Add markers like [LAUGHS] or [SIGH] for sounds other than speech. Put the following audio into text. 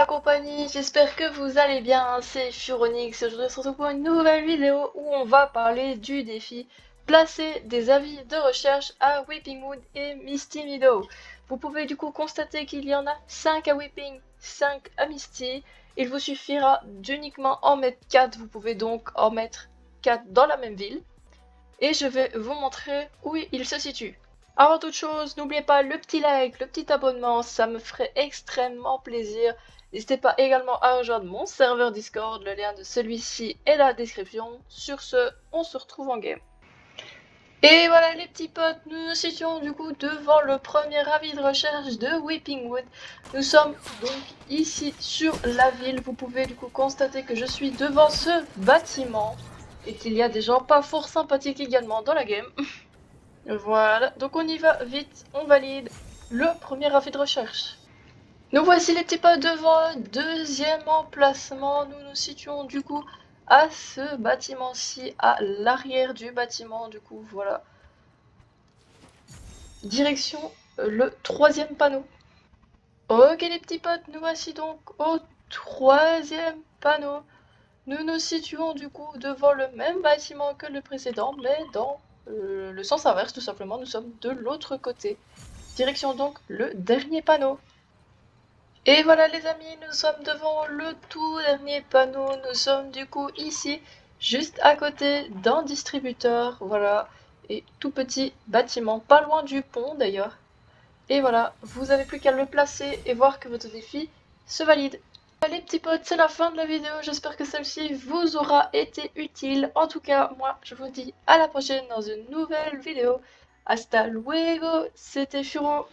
la compagnie, j'espère que vous allez bien, c'est Furonix, aujourd'hui on se retrouve pour une nouvelle vidéo où on va parler du défi Placer des avis de recherche à Weeping Wood et Misty Meadow. Vous pouvez du coup constater qu'il y en a 5 à Weeping, 5 à Misty, il vous suffira d'uniquement en mettre 4, vous pouvez donc en mettre 4 dans la même ville. Et je vais vous montrer où ils se situent. Avant toute chose, n'oubliez pas le petit like, le petit abonnement, ça me ferait extrêmement plaisir. N'hésitez pas également à rejoindre mon serveur Discord, le lien de celui-ci est la description. Sur ce, on se retrouve en game. Et voilà les petits potes, nous nous situons du coup devant le premier avis de recherche de Weeping Wood. Nous sommes donc ici sur la ville, vous pouvez du coup constater que je suis devant ce bâtiment et qu'il y a des gens pas fort sympathiques également dans la game. [LAUGHS] Voilà, donc on y va vite, on valide le premier avis de recherche. Nous voici les petits pas devant un deuxième emplacement. Nous nous situons du coup à ce bâtiment-ci, à l'arrière du bâtiment. Du coup, voilà. Direction euh, le troisième panneau. Ok les petits potes, nous voici donc au troisième panneau. Nous nous situons du coup devant le même bâtiment que le précédent, mais dans euh, le sens inverse tout simplement, nous sommes de l'autre côté. Direction donc le dernier panneau. Et voilà les amis, nous sommes devant le tout dernier panneau, nous sommes du coup ici, juste à côté d'un distributeur, voilà, et tout petit bâtiment, pas loin du pont d'ailleurs. Et voilà, vous avez plus qu'à le placer et voir que votre défi se valide. Allez petits potes, c'est la fin de la vidéo, j'espère que celle-ci vous aura été utile. En tout cas, moi je vous dis à la prochaine dans une nouvelle vidéo. Hasta luego, c'était Furo.